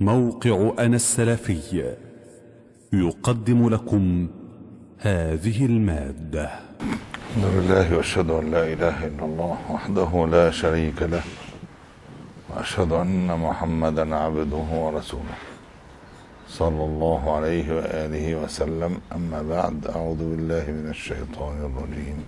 موقع أنا السلفي. يقدم لكم هذه المادة. الحمد لله وأشهد أن لا إله إلا الله وحده لا شريك له وأشهد أن محمدا عبده ورسوله. صلى الله عليه وآله وسلم. أما بعد أعوذ بالله من الشيطان الرجيم.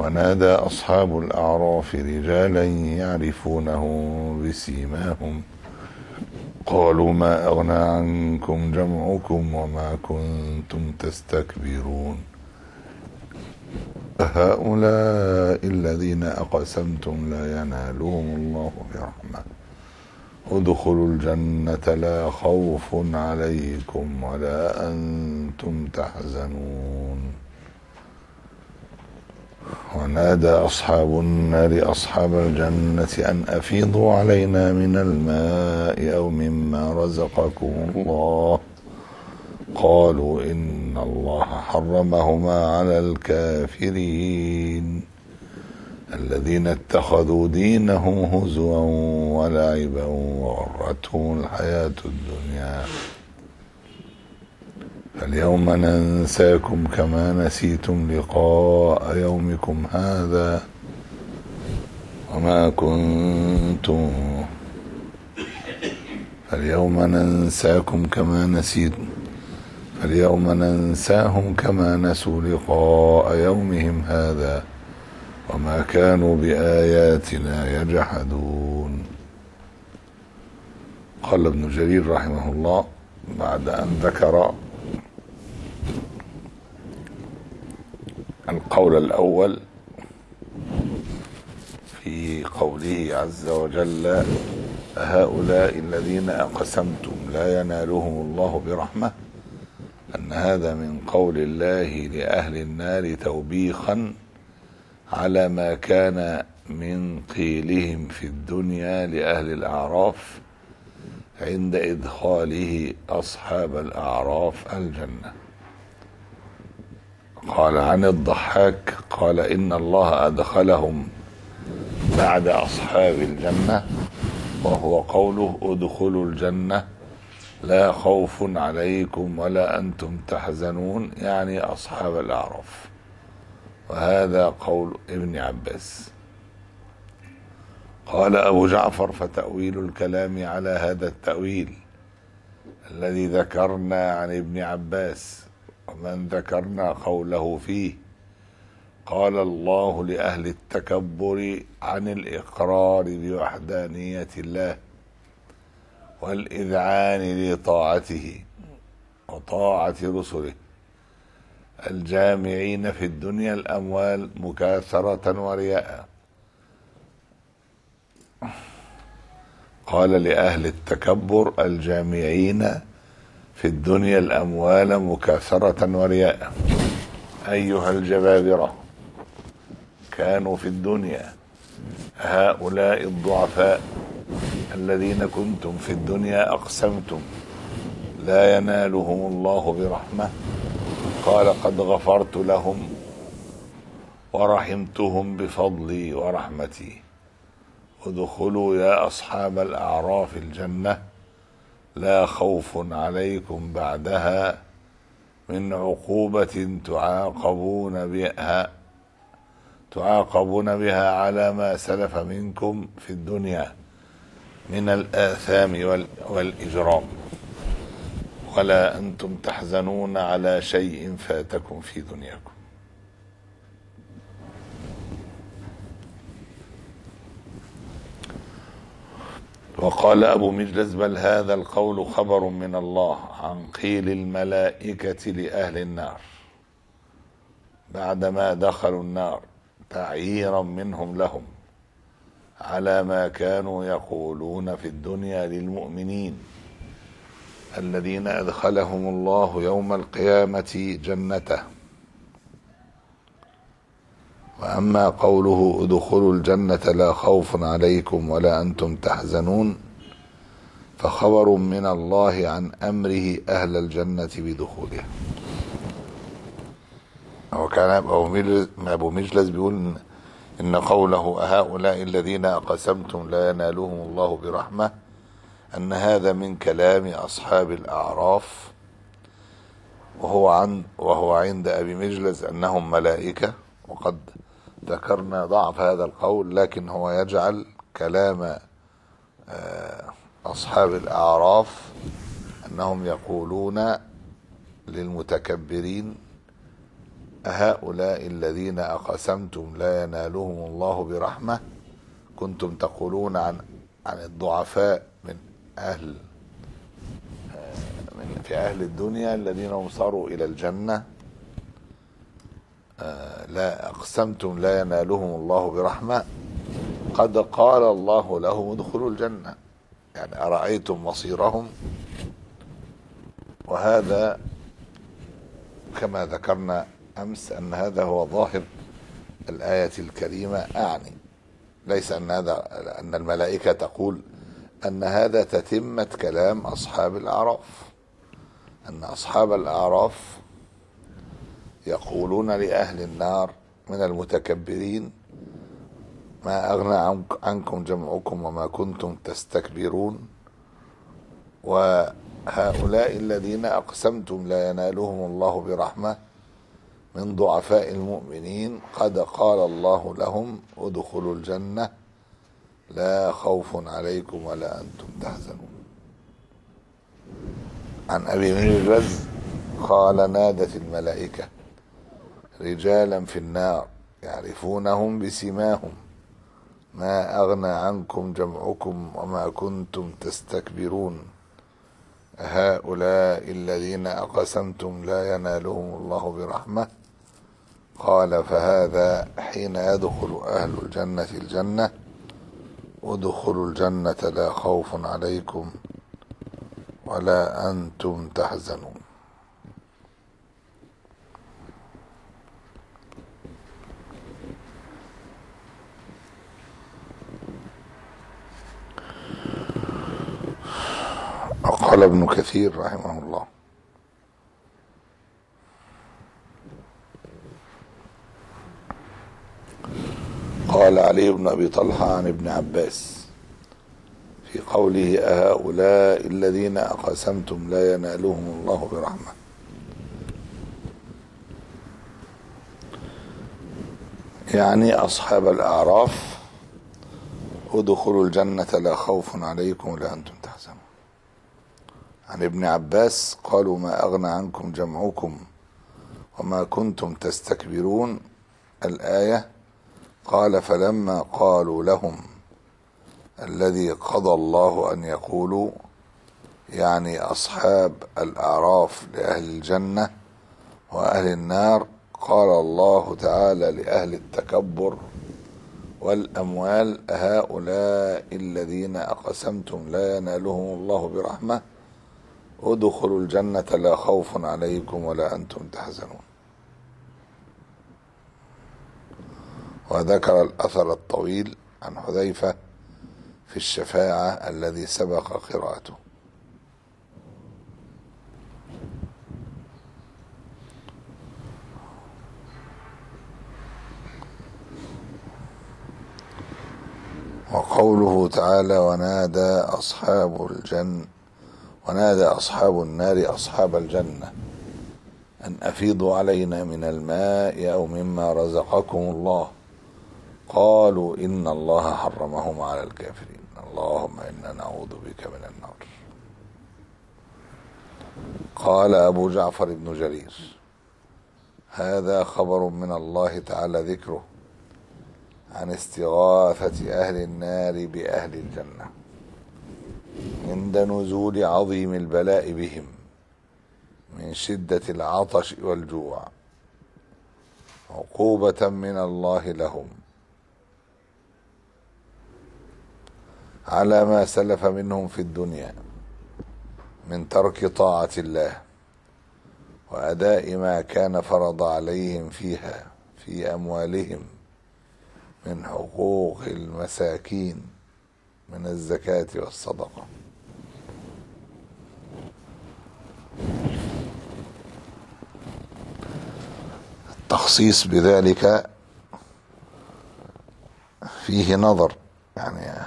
ونادى أصحاب الأعراف رجالا يعرفونه بسيماهم. قالوا ما أغنى عنكم جمعكم وما كنتم تستكبرون هؤلاء الذين أقسمتم لا ينالهم الله برحمة. ادخلوا الجنة لا خوف عليكم ولا أنتم تحزنون. ونادى أصحاب النار أصحاب الجنة أن أفيضوا علينا من الماء أو مما رزقكم الله. قالوا إن الله حرمهما على الكافرين الذين اتخذوا دينهم هزوا ولعبا وغرتهم الحياة الدنيا. فاليوم ننساكم كما نسيتم لقاء يومكم هذا وما كنتم. فاليوم ننساكم كما نسيتم فاليوم ننساهم كما نسوا لقاء يومهم هذا وما كانوا بآياتنا يجحدون. قال ابن جرير رحمه الله بعد أن ذكر القول الأول في قوله عز وجل هؤلاء الذين أقسمتم لا ينالهم الله برحمة؟ أن هذا من قول الله لأهل النار توبيخا على ما كان من قيلهم في الدنيا لأهل الأعراف عند إدخاله أصحاب الأعراف الجنة. قال عن الضحاك قال إن الله أدخلهم بعد أصحاب الجنة وهو قوله ادخلوا الجنة لا خوف عليكم ولا أنتم تحزنون يعني أصحاب الأعراف وهذا قول ابن عباس قال أبو جعفر فتأويل الكلام على هذا التأويل الذي ذكرنا عن ابن عباس ومن ذكرنا قوله فيه قال الله لأهل التكبر عن الإقرار بوحدانية الله والإذعان لطاعته وطاعة رسله الجامعين في الدنيا الأموال مكاثرة ورياء. قال لأهل التكبر الجامعين في الدنيا الأموال مكاثرة ورياء. أيها الجبابرة كانوا في الدنيا هؤلاء الضعفاء الذين كنتم في الدنيا أقسمتم. لا ينالهم الله برحمة. قال قد غفرت لهم ورحمتهم بفضلي ورحمتي. ادخلوا يا أصحاب الأعراف الجنة لا خوف عليكم بعدها من عقوبة تعاقبون بها تعاقبون بها على ما سلف منكم في الدنيا من الآثام والإجرام. ولا أنتم تحزنون على شيء فاتكم في دنياكم. وقال أبو مجلس بل هذا القول خبر من الله عن قيل الملائكة لأهل النار. بعدما دخلوا النار تعييرا منهم لهم على ما كانوا يقولون في الدنيا للمؤمنين الذين أدخلهم الله يوم القيامة جنته. وأما قوله ادخلوا الجنة لا خوف عليكم ولا أنتم تحزنون فخبر من الله عن أمره أهل الجنة بدخولها. وكان أبو مجلس بيقول إن قوله هؤلاء الذين أقسمتم لا ينالهم الله برحمة أن هذا من كلام أصحاب الأعراف وهو عن وهو عند أبي مجلس أنهم ملائكة وقد ذكرنا ضعف هذا القول لكن هو يجعل كلام آه، أصحاب الأعراف أنهم يقولون للمتكبرين أهؤلاء الذين أقسمتم لا ينالهم الله برحمة كنتم تقولون عن عن الضعفاء من أهل من في أهل الدنيا الذين هم صاروا إلى الجنة. لا أقسمتم لا ينالهم الله برحمة. قد قال الله لهم ادخلوا الجنة. يعني أرأيتم مصيرهم؟ وهذا كما ذكرنا أمس أن هذا هو ظاهر الآية الكريمة. أعني ليس أن هذا أن الملائكة تقول أن هذا تتمة كلام أصحاب الأعراف. أن أصحاب الأعراف يقولون لأهل النار من المتكبرين ما أغنى عنكم جمعكم وما كنتم تستكبرون. وهؤلاء الذين أقسمتم لا ينالهم الله برحمة من ضعفاء المؤمنين قد قال الله لهم ادخلوا الجنة لا خوف عليكم ولا أنتم تحزنون. عن أبي مجلس قال نادت الملائكة رجالا في النار يعرفونهم بسماهم. ما أغنى عنكم جمعكم وما كنتم تستكبرون. هؤلاء الذين أقسمتم لا ينالهم الله برحمة. قال فهذا حين يدخل أهل الجنة الجنة. ادخلوا الجنة لا خوف عليكم ولا أنتم تحزنون. قال ابن كثير رحمه الله. قال علي بن أبي طلحة عن ابن عباس في قوله أهؤلاء الذين أقسمتم لا ينالهم الله برحمة. يعني أصحاب الأعراف ادخلوا الجنة لا خوف عليكم ولا أنتم تحزنون. عن ابن عباس قالوا ما أغنى عنكم جمعكم وما كنتم تستكبرون الآية قال فلما قالوا لهم الذي قضى الله أن يقولوا يعني أصحاب الأعراف لأهل الجنة وأهل النار قال الله تعالى لأهل التكبر والأموال هؤلاء الذين أقسمتم لا ينالهم الله برحمة ادخلوا الجنة لا خوف عليكم ولا أنتم تحزنون. وذكر الأثر الطويل عن حذيفة في الشفاعة الذي سبق قراءته. وقوله تعالى ونادى أصحاب الجن ونادى أصحاب النار أصحاب الجنة أن أفيضوا علينا من الماء أو مما رزقكم الله. قالوا إن الله حرمهم على الكافرين. اللهم إنا نعوذ بك من النار. قال أبو جعفر بن جرير هذا خبر من الله تعالى ذكره عن استغاثة أهل النار بأهل الجنة. عند نزول عظيم البلاء بهم من شدة العطش والجوع. عقوبة من الله لهم. على ما سلف منهم في الدنيا من ترك طاعة الله وأداء ما كان فرض عليهم فيها في أموالهم من حقوق المساكين. من الزكاة والصدقة. التخصيص بذلك فيه نظر يعني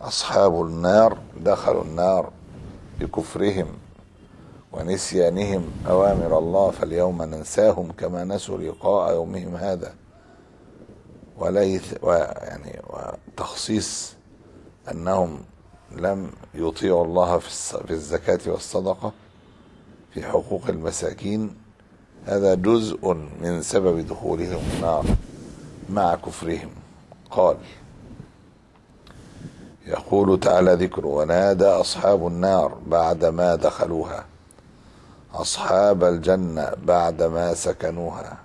أصحاب النار دخلوا النار بكفرهم ونسيانهم أوامر الله فاليوم ننساهم كما نسوا لقاء يومهم هذا. وليث ويعني وتخصيص أنهم لم يطيعوا الله في الزكاة والصدقة في حقوق المساكين هذا جزء من سبب دخولهم النار مع كفرهم. قال يقول تعالى ذكر ونادى أصحاب النار بعدما دخلوها أصحاب الجنة بعدما سكنوها.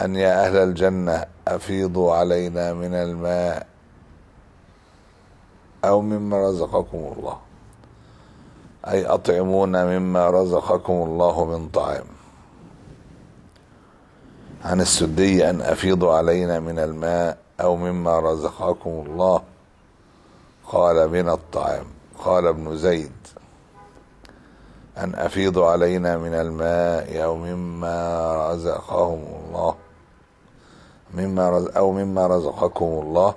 أن يا أهل الجنة أفيضوا علينا من الماء أو مما رزقكم الله. أي أطعمونا مما رزقكم الله من طعام. عن السدي أن أفيضوا علينا من الماء أو مما رزقكم الله. قال من الطعام. قال ابن زيد. أن أفيضوا علينا من الماء أو مما رزقهم الله. مما رز أو مما رزقكم الله.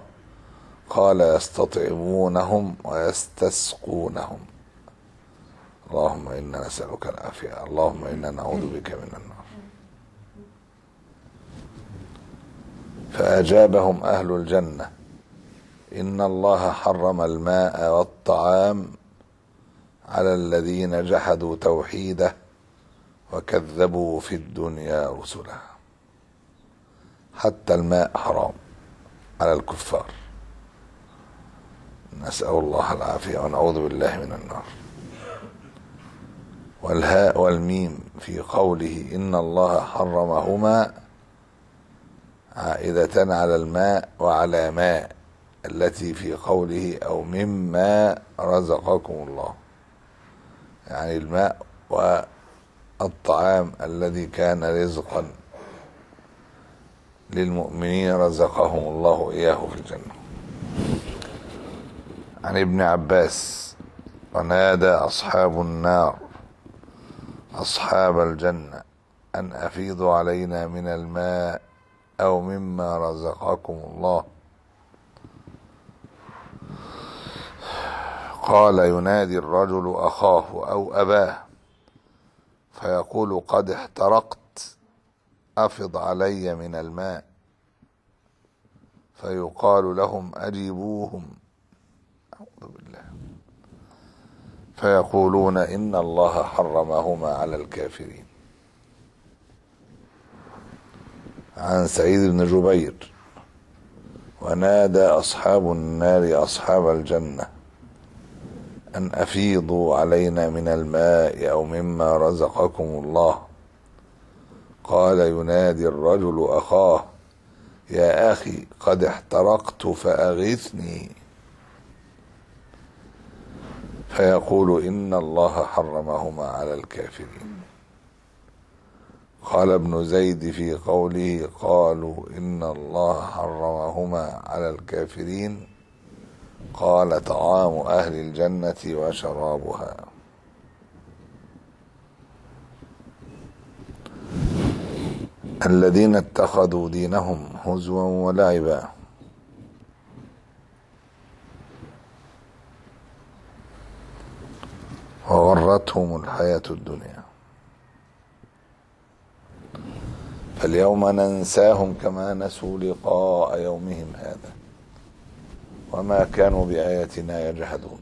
قال يستطعمونهم ويستسقونهم. اللهم إنا نسألك العافية. اللهم إنا نعوذ بك من النار. فأجابهم أهل الجنة. إن الله حرم الماء والطعام على الذين جحدوا توحيده وكذبوا في الدنيا رسله. حتى الماء حرام على الكفار. نسأل الله العافية ونعوذ بالله من النار. والهاء والميم في قوله إن الله حرمهما عائدة على الماء وعلى ماء التي في قوله أو مما رزقكم الله. يعني الماء والطعام الذي كان رزقا للمؤمنين رزقهم الله إياه في الجنة. عن ابن عباس ونادى أصحاب النار أصحاب الجنة أن أفيضوا علينا من الماء أو مما رزقكم الله. قال ينادي الرجل أخاه أو أباه فيقول قد احترقت أفض علي من الماء. فيقال لهم أجيبوهم. أعوذ بالله. فيقولون إن الله حرمهما على الكافرين. عن سعيد بن جبير. ونادى أصحاب النار أصحاب الجنة أن أفيضوا علينا من الماء أو مما رزقكم الله. قال ينادي الرجل أخاه يا أخي قد احترقت فأغثني فيقول إن الله حرمهما على الكافرين. قال ابن زيد في قوله قالوا إن الله حرمهما على الكافرين. قال طعام أهل الجنة وشرابها. الذين اتخذوا دينهم هزوا ولعبا. وغرتهم الحياة الدنيا. فاليوم ننساهم كما نسوا لقاء يومهم هذا. وما كانوا بآياتنا يجحدون.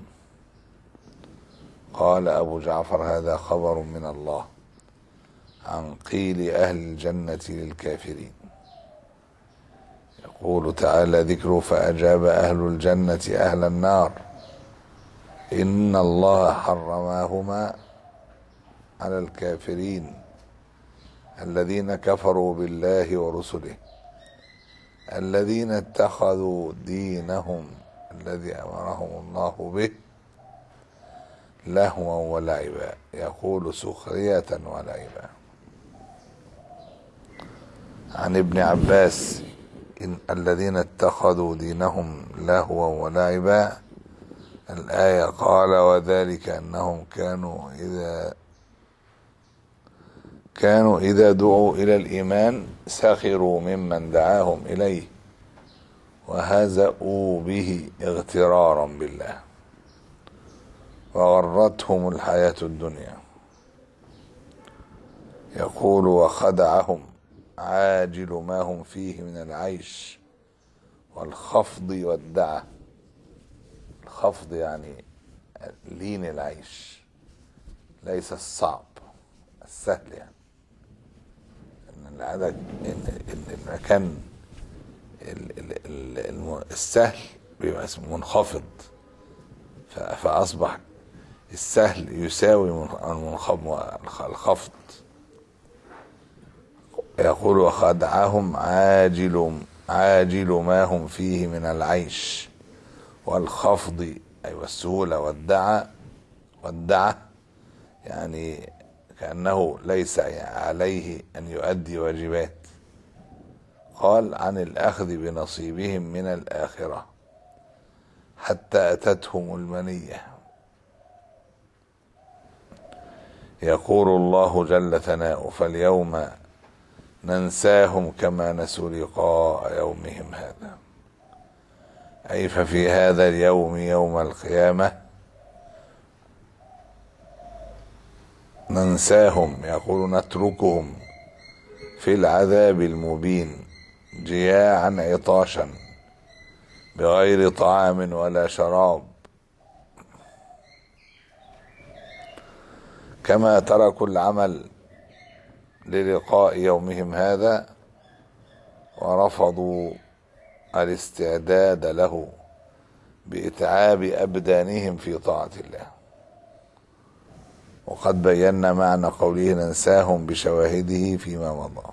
قال أبو جعفر هذا خبر من الله عن قيل أهل الجنة للكافرين. يقول تعالى ذكره فأجاب أهل الجنة أهل النار. إن الله حرماهما على الكافرين الذين كفروا بالله ورسله الذين اتخذوا دينهم الذي أمرهم الله به لهوا ولعبا يقول سخرية ولعبا. عن ابن عباس إن الذين اتخذوا دينهم لهوا ولعبا الآية قال وذلك أنهم كانوا إذا كانوا إذا دعوا إلى الإيمان سخروا ممن دعاهم إليه وهزأوا به اغترارا بالله وغرتهم الحياة الدنيا. يقول وخدعهم عاجل ما هم فيه من العيش والخفض والدعة. الخفض يعني لين العيش. ليس الصعب السهل يعني. إن العدد إن المكان ال- ال- ال- الم- السهل بيبقى اسمه منخفض. فأصبح السهل يساوي الخفض. يقول وخدعهم عاجل عاجل ما هم فيه من العيش. والخفض أي والسهولة والدعة والدعة يعني كأنه ليس عليه أن يؤدي واجبات. قال عن الأخذ بنصيبهم من الآخرة حتى أتتهم المنية. يقول الله جل ثناؤه فاليوم ننساهم كما نسوا لقاء يومهم هذا. أي ففي هذا اليوم يوم القيامة؟ ننساهم يقول نتركهم في العذاب المبين جياعا عطاشا بغير طعام ولا شراب. كما تركوا العمل للقاء يومهم هذا ورفضوا الاستعداد له بإتعاب أبدانهم في طاعة الله. وقد بينا معنى قوله ننساهم بشواهده فيما مضى.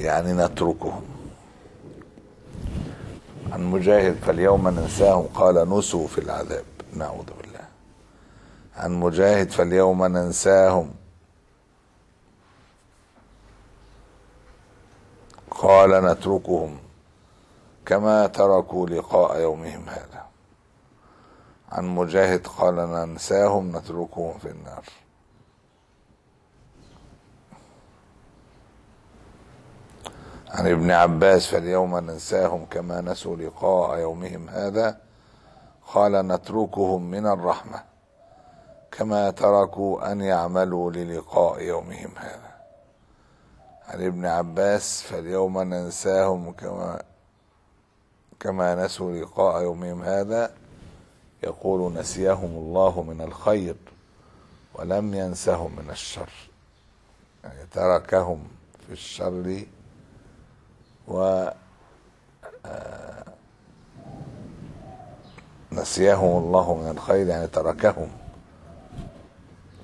يعني نتركهم. عن مجاهد فاليوم ننساهم قال نسوا في العذاب. نعوذ بالله. عن مجاهد فاليوم ننساهم قال نتركهم. كما تركوا لقاء يومهم هذا. عن مجاهد قال ننساهم نتركهم في النار. عن ابن عباس فاليوم ننساهم كما نسوا لقاء يومهم هذا قال نتركهم من الرحمة كما تركوا أن يعملوا للقاء يومهم هذا. عن ابن عباس فاليوم ننساهم كما كما نسوا لقاء يومهم هذا يقول نسيهم الله من الخير ولم ينسهم من الشر. يعني تركهم في الشر و آه، نسيهم الله من الخير يعني تركهم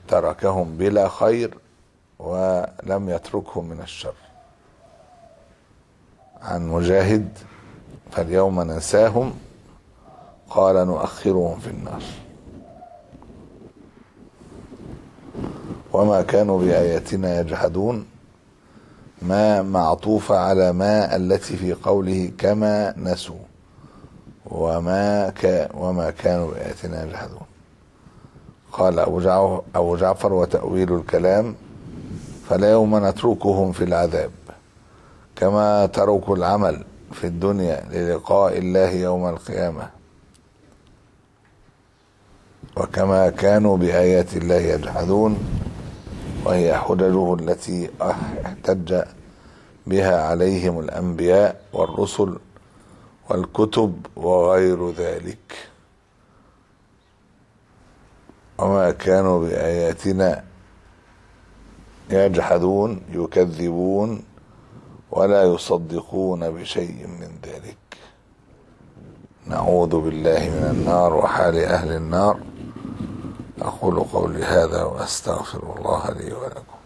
تركهم بلا خير ولم يتركهم من الشر. عن مجاهد فاليوم ننساهم. قال نؤخرهم في النار. وما كانوا بآياتنا يجحدون. ما معطوف على ما التي في قوله كما نسوا. وما كا وما كانوا بآياتنا يجحدون. قال أبو أبو جعفر وتأويل الكلام فاليوم نتركهم في العذاب. كما تركوا العمل. في الدنيا للقاء الله يوم القيامة. وكما كانوا بآيات الله يجحدون وهي حججه التي احتج بها عليهم الأنبياء والرسل والكتب وغير ذلك. وما كانوا بآياتنا يجحدون يكذبون ولا يصدقون بشيء من ذلك. نعوذ بالله من النار وحال أهل النار. أقول قولي هذا وأستغفر الله لي ولكم.